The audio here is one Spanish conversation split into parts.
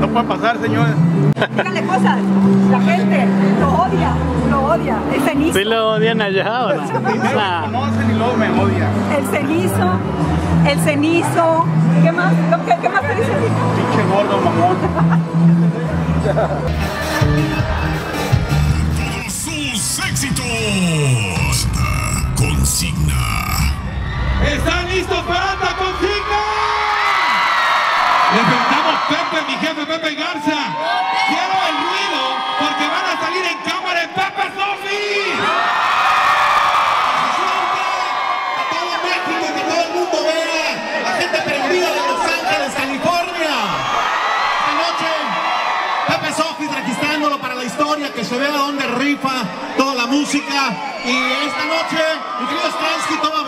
No puede pasar, señores. Díganle cosas. La gente lo odia, lo odia. El cenizo. Sí lo odian allá, ¿o no? Nah. me conocen y luego me odian. El cenizo, el cenizo. ¿Qué más? ¿Qué, qué más te dice? Pinche gordo, mamón. Todos sus éxitos. Consigna. Pepe, mi jefe Pepe Garza. Quiero el ruido porque van a salir en cámara en Pepe Sofi. a todo México que todo el mundo vea la gente prendida de Los Ángeles, California. Esta noche, Pepe Sofis registrándolo para la historia, que se vea dónde rifa toda la música. Y esta noche, mi querido Stransky, toma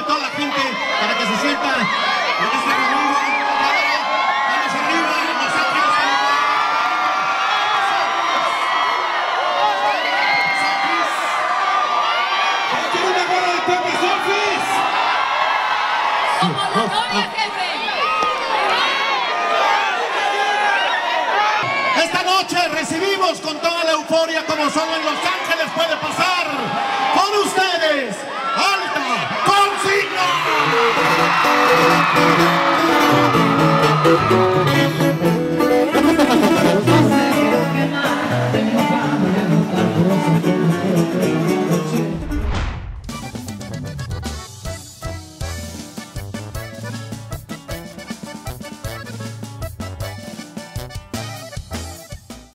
Esta noche recibimos con toda la euforia como solo en Los Ángeles puede pasar con ustedes Alta Consigna.